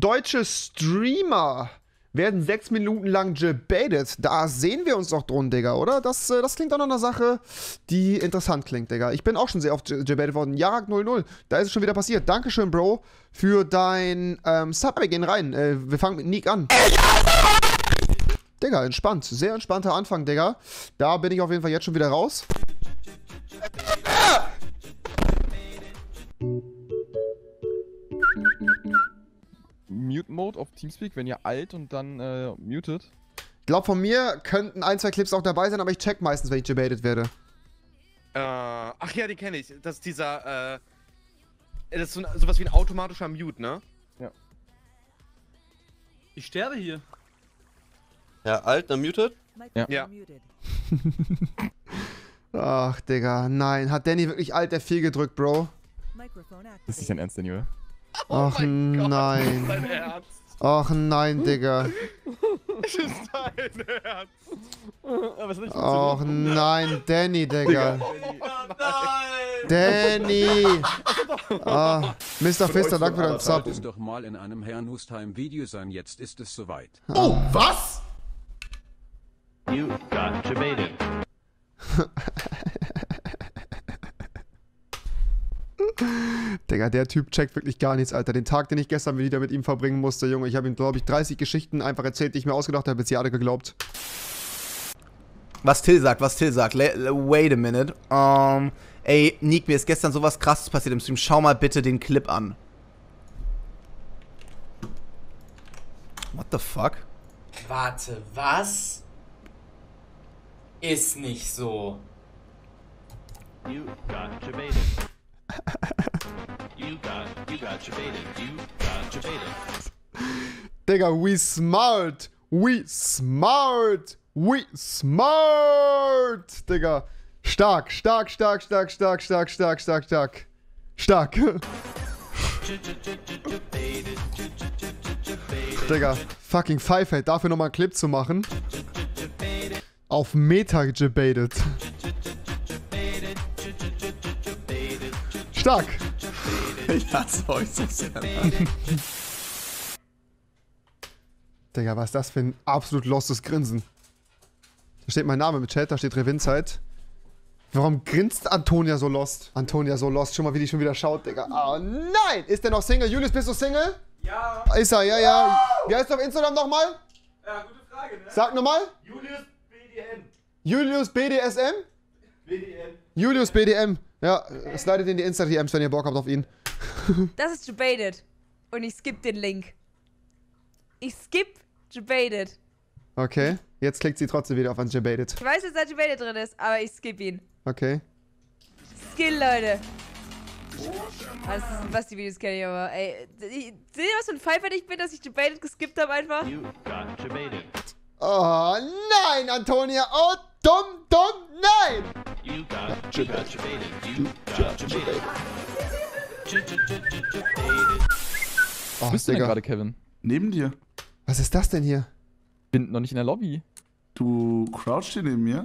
Deutsche Streamer werden sechs Minuten lang debated. Da sehen wir uns doch drin, Digga, oder? Das, äh, das klingt doch nach einer Sache, die interessant klingt, Digga. Ich bin auch schon sehr oft debated worden. Jarak 00, da ist es schon wieder passiert. Dankeschön, Bro, für dein ähm, Sub. Wir gehen rein. Äh, wir fangen mit Nick an. Digga, entspannt. Sehr entspannter Anfang, Digga. Da bin ich auf jeden Fall jetzt schon wieder raus. Teamspeak, wenn ihr alt und dann äh, mutet. Ich glaube, von mir könnten ein, zwei Clips auch dabei sein, aber ich check meistens, wenn ich debated werde. Äh, ach ja, den kenne ich. Das ist dieser, äh, das ist so, sowas wie ein automatischer Mute, ne? Ja. Ich sterbe hier. Ja, alt, dann muted. Ja. Ja. Ach, Digga, nein. Hat Danny wirklich alt der 4 gedrückt, Bro? Das ist nicht dein Ernst, Daniel. oder? Ach mein Gott, nein. Dein Ernst. Ach nein, Digga. Das ist dein Ernst. Aber es nicht Ach nein, Danny, Digga. Oh Danny. Ah, Mr. Fister, danke für deinen Sub. Es doch mal in einem Herrn Hustheim Video sein, jetzt ist es soweit. Oh, was? You got debated. Digga, der Typ checkt wirklich gar nichts, Alter. Den Tag, den ich gestern wieder mit ihm verbringen musste, Junge. Ich habe ihm, glaube ich, 30 Geschichten einfach erzählt, die ich mir ausgedacht habe, bis sie alle geglaubt. Was Till sagt, was Till sagt. Le le- wait a minute. Um, ey, Nick, mir ist gestern sowas krasses passiert im Stream. Schau mal bitte den Clip an. What the fuck? Warte, was? Ist nicht so. You got. Digga, we smart. We smart. We smart. Digga. Stark, stark, stark, stark, stark, stark, stark, stark, stark. Stark. Digga, fucking Pfeifeld, dafür nochmal einen Clip zu machen. Auf Meta gebatet. Stark. Ich hasse euch so sehr. Digga, was ist das für ein absolut lostes Grinsen? Da steht mein Name mit Chat, da steht Revinzeit. Warum grinst Antonia so lost? Antonia so lost, schon mal, wie die schon wieder schaut, Digga. Oh nein! Ist der noch Single? Julius, bist du Single? Ja. Ist er, ja, ja. Wie heißt du auf Instagram nochmal? Ja, gute Frage, ne? Sag nochmal. Julius BDN. Julius BDSM? BDN. Julius BDM. Ja, slidet in die Insta-DMs, wenn ihr Bock habt auf ihn. Das ist debated. Und ich skip den Link. Ich skip debated. Okay, jetzt klickt sie trotzdem wieder auf Undebated. Ich weiß, dass da debated drin ist, aber ich skip ihn. Okay. Skill, Leute. Das ist was die Videos kenne ich aber. Ey, seht ihr, was für ein Pfeifer ich bin, dass ich debated geskippt habe einfach? You got debated. Oh nein, Antonia. Oh, dumm, dumm, nein. You got, you got debated. You got debated. Oh, Wo bist du denn gerade, Kevin? Neben dir. Was ist das denn hier? Bin noch nicht in der Lobby. Du crouchst hier neben mir.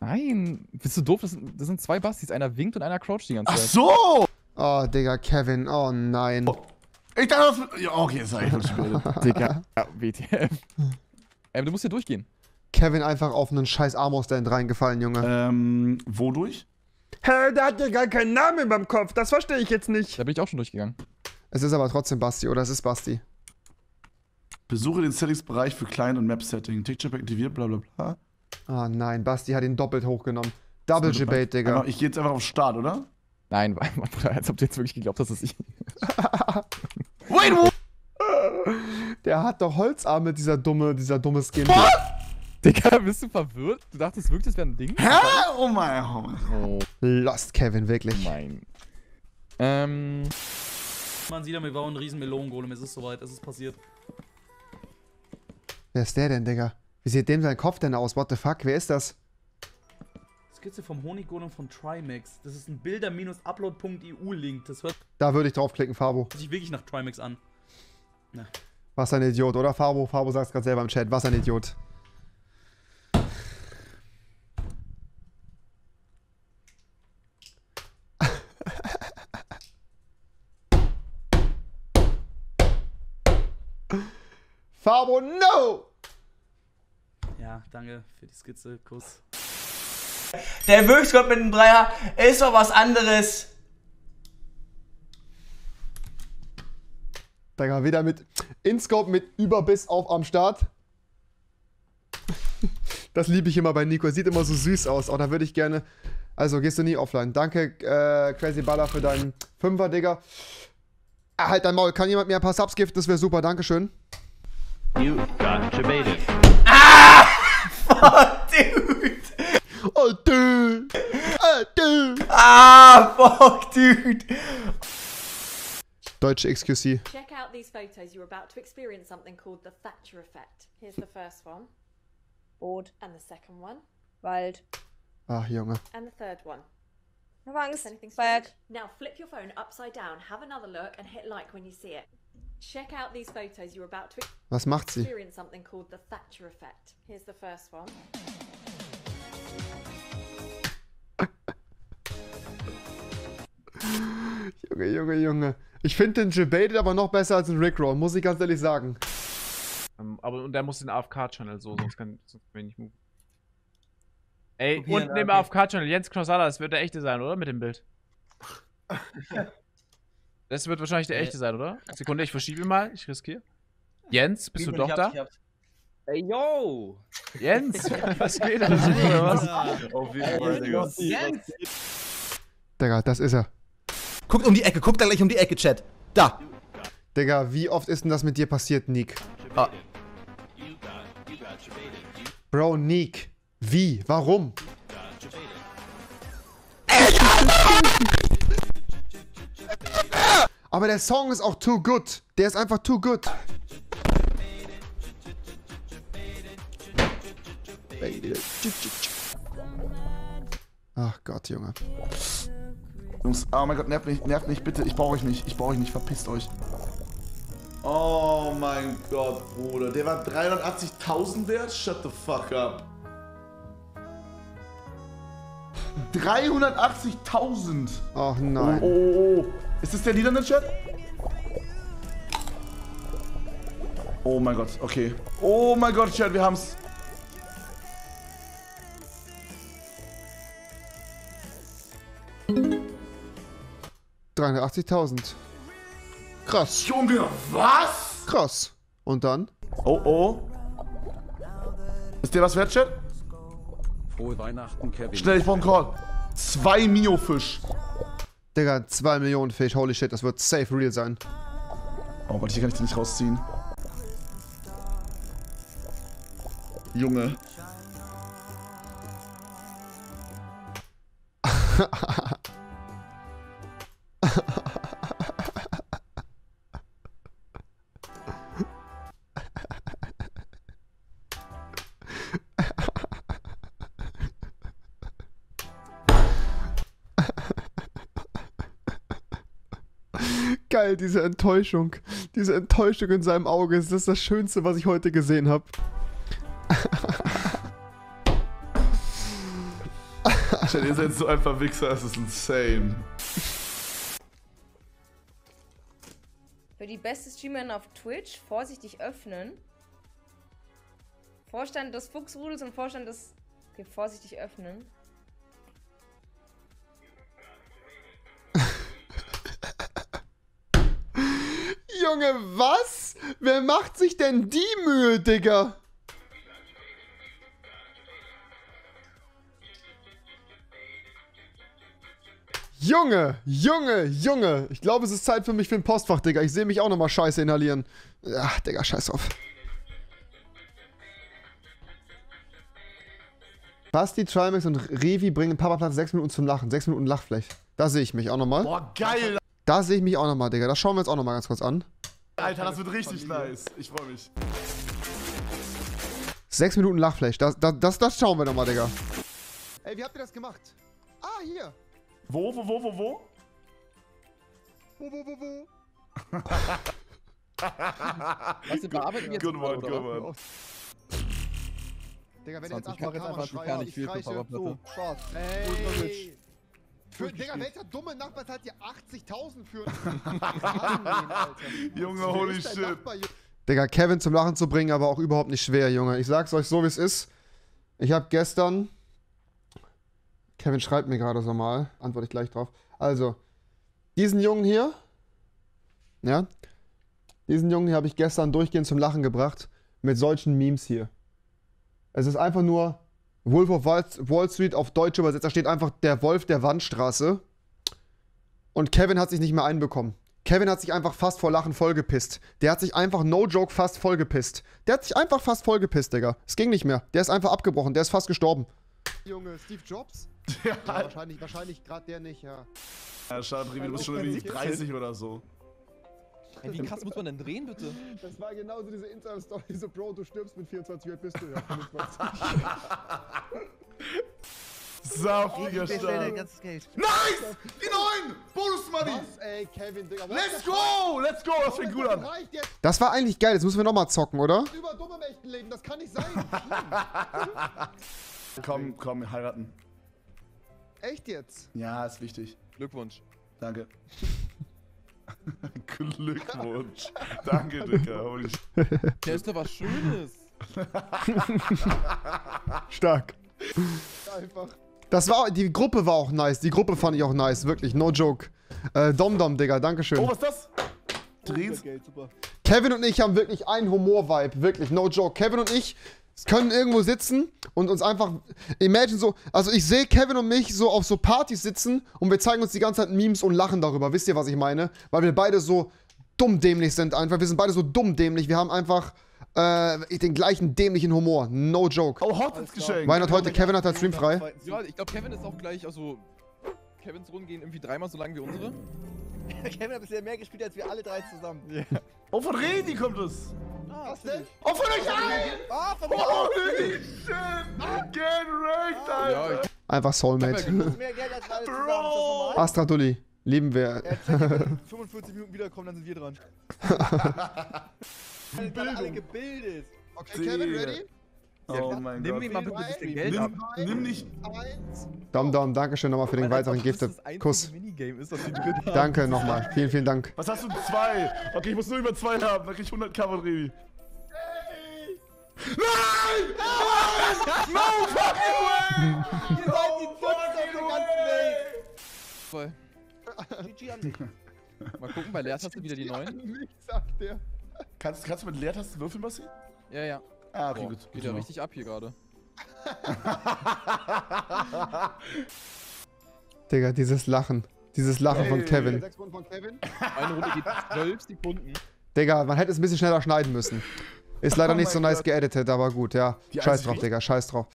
Nein, bist du doof? Das sind, das sind zwei Bastis. Einer winkt und einer croucht die ganze Ach Zeit. so! Oh, Digga, Kevin. Oh nein. Ich dachte, das. Ja, okay, jetzt sag ich das später. Digga. Ja, WTF. ähm, du musst hier durchgehen. Kevin einfach auf einen scheiß Armor-Stand reingefallen, Junge. ähm, wodurch? Hä, der hat ja gar keinen Namen beim Kopf. Das verstehe ich jetzt nicht. Da bin ich auch schon durchgegangen. Es ist aber trotzdem Basti, oder? Es ist Basti. Besuche den Settings-Bereich für Client und Map-Setting. Tickcheck aktiviert, bla bla bla. Oh nein, Basti hat ihn doppelt hochgenommen. Double Debate, Digga. Einfach, ich gehe jetzt einfach auf Start, oder? Nein, als ob du jetzt wirklich geglaubt hast, dass ich. Wait, wo? Der hat doch Holzarme, dieser dumme, dieser dumme Skin. Digga, bist du verwirrt? Du dachtest wirklich, das wäre ein Ding? Hä? Oh mein, mein. Oh Lost Kevin, wirklich. mein. Ähm. Man sieht, wir bauen einen riesen Melonengolem. Es ist soweit, es ist passiert. Wer ist der denn, Digga? Wie sieht dem sein Kopf denn aus? What the fuck? Wer ist das? Skizze vom Honiggolem von Trimax. Das ist ein bilder-upload.eu-Link. Das hört Da würde ich draufklicken, Fabo. sich wirklich nach Trimax an. Was ein Idiot, oder Fabo? Fabo sagt es gerade selber im Chat. Was ein Idiot. Fabo, no! Ja, danke für die Skizze. Kuss. Der Wölfsgott mit dem Dreier ist doch was anderes. Digga, wieder mit InScope mit Überbiss auf am Start. Das liebe ich immer bei Nico. Er sieht immer so süß aus. Auch da würde ich gerne. Also gehst du nie offline. Danke, äh, Crazy Baller, für deinen Fünfer, Digga. Ah, halt dein Maul. Kann jemand mir ein paar Subs giften? Das wäre super. Dankeschön. You got debated. Ah, fuck, dude. Oh, dude. Oh, dude. Ah, fuck, dude. Deutsche XQC. Check out these photos. You're about to experience something called the Thatcher effect. Here's the first one. Boot. And the second one. Wald. Ach, Junge. And the third one. Hab Angst. Anything Feuer. Now flip your phone upside down, have another look, and hit like when you see it. Check out these photos. You're about to Was macht sie? experience something called the Thatcher effect. Here's the first one. Junge, Junge, Junge. Ich finde den Jebaited aber noch besser als den Rickroll, muss ich ganz ehrlich sagen. Ähm, aber und der muss den AFK-Channel so, sonst kann, sonst kann ich nicht move. Ey, neben okay. AFK-Channel, Jens Knossalla, das wird der echte sein, oder? Mit dem Bild. Das wird wahrscheinlich der echte sein, oder? Sekunde, ich verschiebe ihn mal, ich riskiere. Jens, bist du doch da? Ey, yo! Jens, was geht? Oder was? Auf jeden Fall, Digga. Jens! Digga, das ist er. Guckt um die Ecke, guckt da gleich um die Ecke, Chat. Da. Digga, wie oft ist denn das mit dir passiert, Nick? Ah. Bro, Nick. Wie? Warum? Aber der Song ist auch too good. Der ist einfach too good. Ach Gott, Junge. Jungs, oh mein Gott, nervt nicht, nervt nicht, bitte. Ich brauche euch nicht. Ich brauche euch nicht. Verpisst euch. Oh mein Gott, Bruder. Der war 380.000 wert? Shut the fuck up. 380.000! Ach nein. oh, oh, oh. Ist das der Lieder in der Chat? Oh mein Gott, okay. Oh mein Gott, Chat, wir haben's. Oh. 380.000. Krass. Junge, was? Krass. Und dann? Oh, oh. Ist der was wert, Chat? Frohe Weihnachten, Kevin. Schnell, ich brauch einen Call. Zwei Mio-Fisch. Digga, 2 Millionen Fisch. Holy shit, das wird safe real sein. Oh Gott, hier kann ich den nicht rausziehen. Junge. Geil, diese Enttäuschung. Diese Enttäuschung in seinem Auge. Das ist das Schönste, was ich heute gesehen habe. Chat, ihr seid so ein Verwichser, das ist insane. Für die beste Streamerin auf Twitch vorsichtig öffnen. Vorstand des Fuchsrudels und Vorstand des. Okay, vorsichtig öffnen. Junge, was? Wer macht sich denn die Mühe, Digga? Junge, Junge, Junge. Ich glaube, es ist Zeit für mich für ein Postfach, Digga. Ich sehe mich auch nochmal Scheiße inhalieren. Ach, Digga, scheiß drauf. Basti, Trimax und Revi bringen Papa Platz 6 Minuten zum Lachen. 6 Minuten Lachfläche. Da sehe ich mich auch nochmal. Boah, geil. Da sehe ich mich auch nochmal, Digga. Das schauen wir uns auch nochmal ganz kurz an. Alter, das wird richtig nice. Ich freue mich. 6 Minuten Lachflash. Das, das, das, das schauen wir nochmal, Digga. Ey, wie habt ihr das gemacht? Ah, hier. Wo, wo, wo, wo, wo? Wo, wo, wo, wo? Was, bearbeiten wir jetzt Good one, good one. Digga, wenn ihr jetzt 20 einfach macht Kamera schreie, gar nicht ich streiche, so, schwarz. Ey. Für, Digga, welcher dumme Nachbar zahlt dir 80.000 für. Junge, holy shit. Nachbar? Digga, Kevin zum Lachen zu bringen, aber auch überhaupt nicht schwer, Junge. Ich sag's euch so, wie es ist. Ich habe gestern. Kevin schreibt mir gerade so mal. Antworte ich gleich drauf. Also, diesen Jungen hier. Ja. Diesen Jungen hier habe ich gestern durchgehend zum Lachen gebracht. Mit solchen Memes hier. Es ist einfach nur Wolf of Wall- Street auf Deutsch übersetzt. Da steht einfach der Wolf der Wandstraße. Und Kevin hat sich nicht mehr einbekommen. Kevin hat sich einfach fast vor Lachen vollgepisst. Der hat sich einfach, no joke, fast vollgepisst. Der hat sich einfach fast vollgepisst, Digga. Es ging nicht mehr. Der ist einfach abgebrochen. Der ist fast gestorben. Junge, Steve Jobs? Ja, wahrscheinlich, wahrscheinlich gerade der nicht, ja. Ja, schade, Rivi, du bist schon irgendwie 30 oder so. Ey, wie krass muss man denn drehen, bitte? Das war genauso diese Instagram-Story, so, Bro, du stirbst mit 24, wie alt bist du? Ja, 25. Saftiger Start. ganzes Geld. Nice! Die neuen! Bonus Money! Was, ey, Kevin, Digga. was? Let's go! Let's go! Das fängt gut an. Das war eigentlich geil, jetzt müssen wir nochmal zocken, oder? über dumm im echten Leben, das kann nicht sein. Komm, komm, heiraten. Echt jetzt? Ja, ist wichtig. Glückwunsch. Danke. Glückwunsch. Danke, Dicker. Der ist doch was Schönes. Stark. Einfach. Das war, die Gruppe war auch nice, die Gruppe fand ich auch nice, wirklich, no joke. Äh, Dom-Dom, Digga, dankeschön. Oh, was ist das? Super. Kevin und ich haben wirklich einen Humor-Vibe, wirklich, no joke. Kevin und ich können irgendwo sitzen und uns einfach, imagine so, also ich sehe Kevin und mich so auf so Partys sitzen und wir zeigen uns die ganze Zeit Memes und lachen darüber, wisst ihr, was ich meine? Weil wir beide so dumm dämlich sind einfach, wir sind beide so dumm dämlich, wir haben einfach äh, den gleichen dämlichen Humor, no joke. Oh, Hochzeitsgeschenk. Weihnacht heute, Kevin hat halt Stream frei. Ja, ich glaube, Kevin ist auch gleich, also. Kevins Runden gehen irgendwie dreimal so lang wie unsere. Kevin hat bisher mehr gespielt als wir alle drei zusammen. Oh, von Redi kommt es. Was denn? Oh, von euch allen! Ah, von Holy shit! Get wrecked, Alter! Ja, Einfach Soulmate. das normal? Astra Dulli, lieben wir. In 45 Minuten wiederkommen, dann sind wir dran. Wir sind alle gebildet. Okay, Kevin, ready? Oh mein Nimm Gott. mal bitte ein bisschen Geld ab. Nimm, nimm nicht. Eins. Dom Dom, Dankeschön nochmal für den weiteren. Das einzige Kuss. Ist, das. Danke nochmal. Vielen, vielen Dank. Was hast du? Zwei. Okay, ich muss nur über zwei haben. Dann krieg ich 100 Cover, Revi. Nein! Nein! No fucking way! Ihr seid die Dümmsten auf der ganzen Welt. Voll. GG an dich. Mal gucken, bei Leertaste wieder die neuen. Sagt der. Kannst, kannst du mit Leertasten würfeln, Basti? Ja, ja. Ah, okay, Boah, gut. Geht gut ja richtig ab hier gerade. Digga, dieses Lachen. Dieses Lachen von Ey. Kevin. Sechs Runden von Kevin. Eine Runde geht 12 Sekunden. Digga, man hätte es ein bisschen schneller schneiden müssen. Ist leider Oh nicht so nice geeditet, aber gut, ja. Die Scheiß drauf, Digga, scheiß drauf.